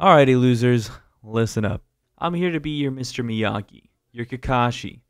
Alrighty, losers, listen up. I'm here to be your Mr. Miyagi, your Kakashi,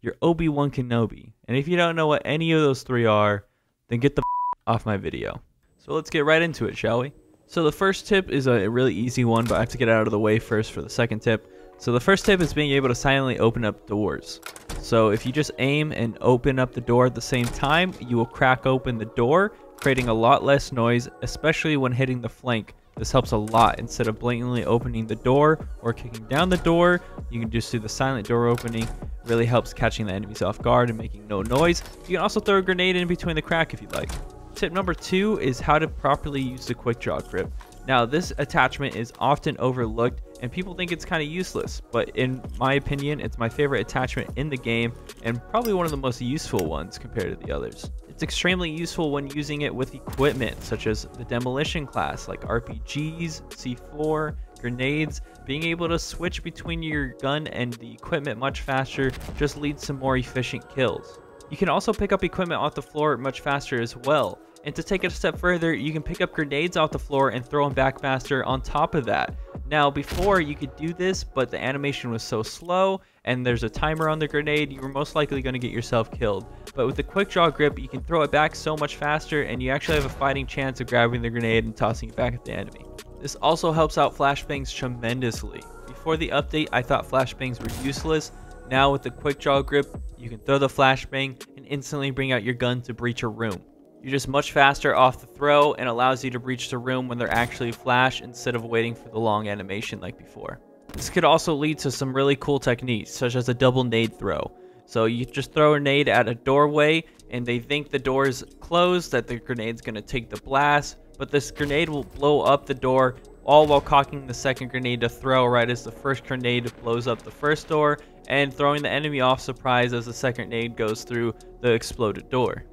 your Obi Wan Kenobi. And if you don't know what any of those three are, then get the off my video. So let's get right into it, shall we? So the first tip is a really easy one, but I have to get out of the way first for the second tip. So the first tip is being able to silently open up doors. So if you just aim and open up the door at the same time, you will crack open the door, creating a lot less noise, especially when hitting the flank. This helps a lot. Instead of blatantly opening the door or kicking down the door, you can just do the silent door opening. really helps catching the enemies off guard and making no noise. You can also throw a grenade in between the crack if you'd like. Tip number two is how to properly use the quick draw grip. Now this attachment is often overlooked and people think it's kind of useless, but in my opinion, it's my favorite attachment in the game and probably one of the most useful ones compared to the others. It's extremely useful when using it with equipment such as the demolition class like RPGs, C4, grenades. Being able to switch between your gun and the equipment much faster just leads to more efficient kills. You can also pick up equipment off the floor much faster as well. And to take it a step further, you can pick up grenades off the floor and throw them back faster on top of that. Now, before you could do this, but the animation was so slow and there's a timer on the grenade, you were most likely going to get yourself killed. But with the quick draw grip, you can throw it back so much faster and you actually have a fighting chance of grabbing the grenade and tossing it back at the enemy. This also helps out flashbangs tremendously. Before the update, I thought flashbangs were useless. Now with the quick draw grip, you can throw the flashbang and instantly bring out your gun to breach a room. You're just much faster off the throw and allows you to breach the room when they're actually flash instead of waiting for the long animation like before. This could also lead to some really cool techniques, such as a double nade throw. So you just throw a nade at a doorway, and they think the door is closed, that the grenade's going to take the blast, but this grenade will blow up the door, all while cocking the second grenade to throw right as the first grenade blows up the first door, and throwing the enemy off surprise as the second nade goes through the exploded door.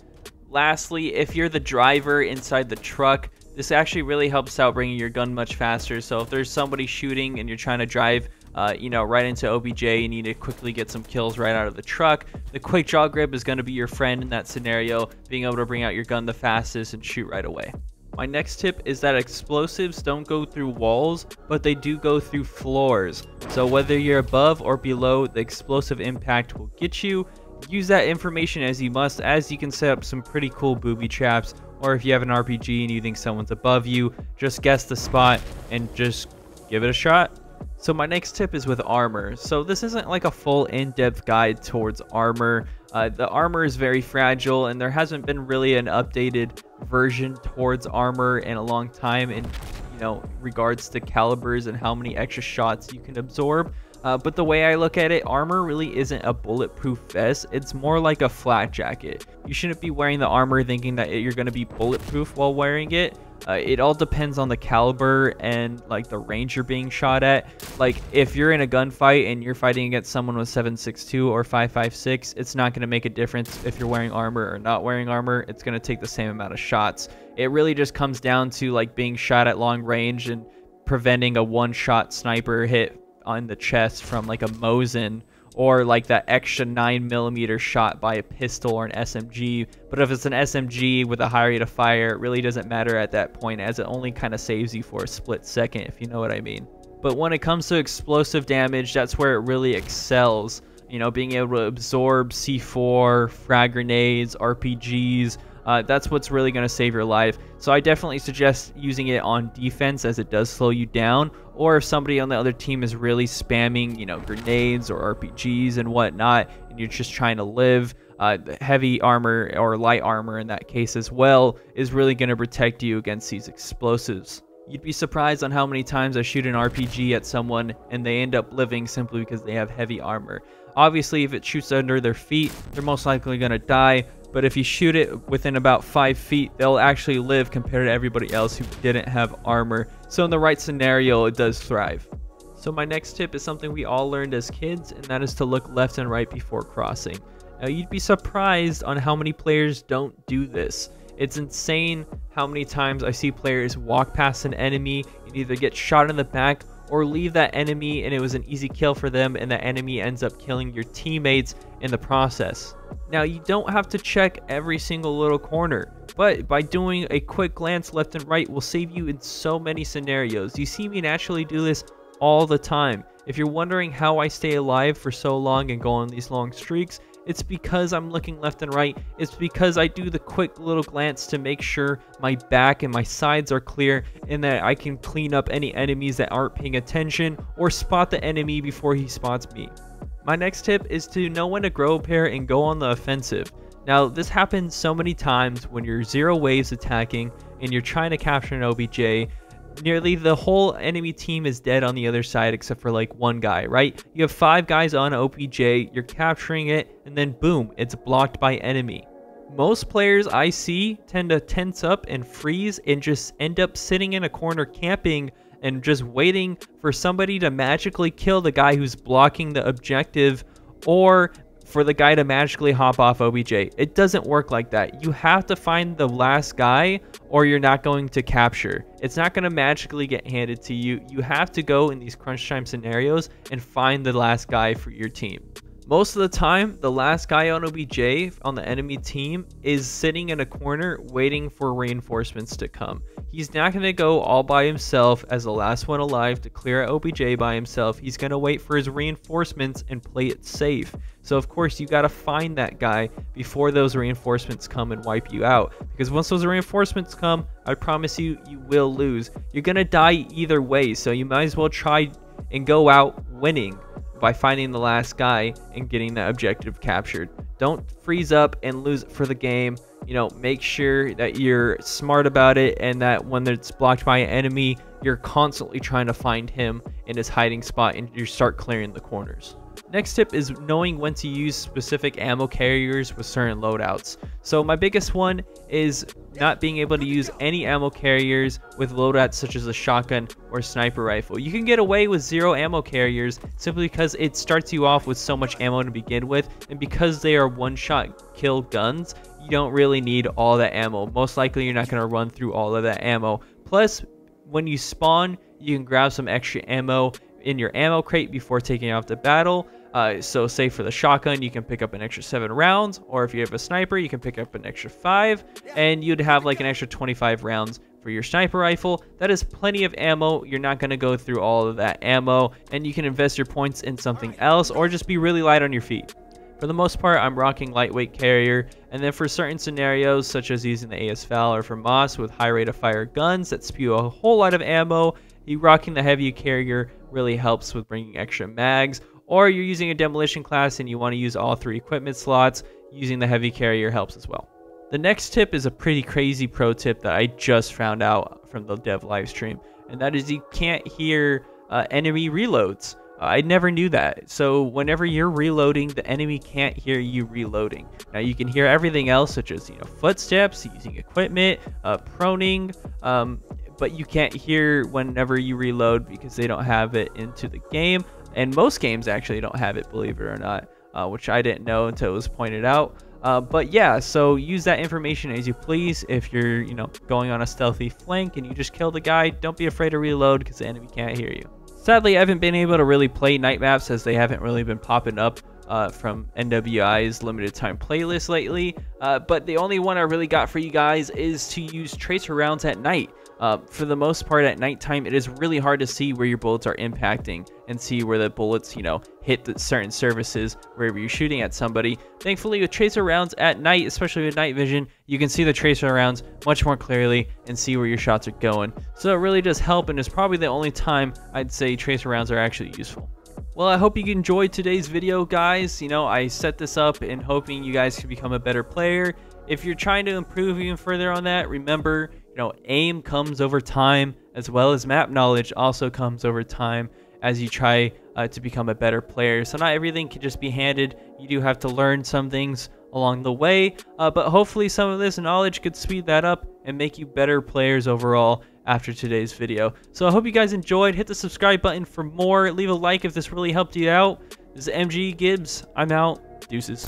Lastly, if you're the driver inside the truck, this actually really helps out bringing your gun much faster. So if there's somebody shooting and you're trying to drive, uh, you know, right into OBJ, and you need to quickly get some kills right out of the truck. The quick draw grip is going to be your friend in that scenario, being able to bring out your gun the fastest and shoot right away. My next tip is that explosives don't go through walls, but they do go through floors. So whether you're above or below, the explosive impact will get you use that information as you must, as you can set up some pretty cool booby traps, or if you have an RPG and you think someone's above you, just guess the spot and just give it a shot. So my next tip is with armor. So this isn't like a full in-depth guide towards armor. Uh, the armor is very fragile and there hasn't been really an updated version towards armor in a long time in you know regards to calibers and how many extra shots you can absorb. Uh, but the way I look at it, armor really isn't a bulletproof vest. It's more like a flak jacket. You shouldn't be wearing the armor thinking that you're going to be bulletproof while wearing it. Uh, it all depends on the caliber and like the range you're being shot at. Like if you're in a gunfight and you're fighting against someone with 7.62 or 5.56, it's not going to make a difference if you're wearing armor or not wearing armor. It's going to take the same amount of shots. It really just comes down to like being shot at long range and preventing a one-shot sniper hit on the chest from like a Mosin or like that extra 9 millimeter shot by a pistol or an SMG. But if it's an SMG with a high rate of fire, it really doesn't matter at that point as it only kind of saves you for a split second, if you know what I mean. But when it comes to explosive damage, that's where it really excels. You know, being able to absorb C4, frag grenades, RPGs, uh, that's what's really going to save your life. So I definitely suggest using it on defense as it does slow you down. Or if somebody on the other team is really spamming, you know, grenades or RPGs and whatnot, and you're just trying to live, uh, heavy armor or light armor in that case as well is really going to protect you against these explosives. You'd be surprised on how many times I shoot an RPG at someone and they end up living simply because they have heavy armor. Obviously, if it shoots under their feet, they're most likely going to die, but if you shoot it within about 5 feet, they'll actually live compared to everybody else who didn't have armor. So in the right scenario, it does thrive. So my next tip is something we all learned as kids, and that is to look left and right before crossing. Now you'd be surprised on how many players don't do this. It's insane how many times I see players walk past an enemy and either get shot in the back or leave that enemy and it was an easy kill for them and the enemy ends up killing your teammates in the process. Now, you don't have to check every single little corner, but by doing a quick glance left and right will save you in so many scenarios. You see me naturally do this all the time. If you're wondering how I stay alive for so long and go on these long streaks, it's because I'm looking left and right. It's because I do the quick little glance to make sure my back and my sides are clear and that I can clean up any enemies that aren't paying attention or spot the enemy before he spots me. My next tip is to know when to grow a pair and go on the offensive. Now, this happens so many times when you're zero waves attacking and you're trying to capture an OBJ nearly the whole enemy team is dead on the other side except for like one guy, right? You have five guys on OBJ, you're capturing it, and then boom, it's blocked by enemy. Most players I see tend to tense up and freeze and just end up sitting in a corner camping and just waiting for somebody to magically kill the guy who's blocking the objective or for the guy to magically hop off OBJ. It doesn't work like that. You have to find the last guy or you're not going to capture. It's not going to magically get handed to you. You have to go in these crunch time scenarios and find the last guy for your team. Most of the time, the last guy on OBJ on the enemy team is sitting in a corner waiting for reinforcements to come. He's not going to go all by himself as the last one alive to clear out OBJ by himself. He's going to wait for his reinforcements and play it safe. So of course you got to find that guy before those reinforcements come and wipe you out. Because once those reinforcements come, I promise you, you will lose. You're going to die either way. So you might as well try and go out winning by finding the last guy and getting that objective captured. Don't freeze up and lose it for the game. You know, make sure that you're smart about it and that when it's blocked by an enemy, you're constantly trying to find him in his hiding spot and you start clearing the corners. Next tip is knowing when to use specific ammo carriers with certain loadouts. So my biggest one is not being able to use any ammo carriers with loadouts such as a shotgun or sniper rifle. You can get away with zero ammo carriers simply because it starts you off with so much ammo to begin with and because they are one-shot kill guns, you don't really need all that ammo. Most likely you're not going to run through all of that ammo. Plus, when you spawn, you can grab some extra ammo in your ammo crate before taking off the battle. Uh, so say for the shotgun, you can pick up an extra seven rounds, or if you have a sniper, you can pick up an extra five, and you'd have like an extra 25 rounds for your sniper rifle. That is plenty of ammo. You're not going to go through all of that ammo, and you can invest your points in something else, or just be really light on your feet. For the most part, I'm rocking lightweight carrier, and then for certain scenarios, such as using the AS-Val or FAMAS with high rate of fire guns that spew a whole lot of ammo, you rocking the heavy carrier really helps with bringing extra mags, or you're using a demolition class and you want to use all three equipment slots, using the heavy carrier helps as well. The next tip is a pretty crazy pro tip that I just found out from the dev live stream, and that is you can't hear uh, enemy reloads. Uh, I never knew that. So whenever you're reloading, the enemy can't hear you reloading. Now you can hear everything else, such as you know footsteps, using equipment, uh, proning, um, but you can't hear whenever you reload because they don't have it into the game. And most games actually don't have it, believe it or not, uh, which I didn't know until it was pointed out. Uh, but yeah, so use that information as you please. If you're, you know, going on a stealthy flank and you just kill the guy, don't be afraid to reload because the enemy can't hear you. Sadly, I haven't been able to really play night maps as they haven't really been popping up uh, from NWI's limited time playlist lately. Uh, but the only one I really got for you guys is to use tracer rounds at night. Uh, for the most part, at nighttime, it is really hard to see where your bullets are impacting and see where the bullets, you know, hit certain surfaces wherever you're shooting at somebody. Thankfully, with tracer rounds at night, especially with night vision, you can see the tracer rounds much more clearly and see where your shots are going. So it really does help, and it's probably the only time I'd say tracer rounds are actually useful. Well, I hope you enjoyed today's video, guys. You know, I set this up in hoping you guys can become a better player. If you're trying to improve even further on that, remember, you know, aim comes over time as well as map knowledge also comes over time as you try uh, to become a better player. So not everything can just be handed. You do have to learn some things along the way, uh, but hopefully some of this knowledge could speed that up and make you better players overall after today's video. So I hope you guys enjoyed. Hit the subscribe button for more. Leave a like if this really helped you out. This is MGE Gibs. I'm out. Deuces.